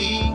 You.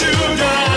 You down.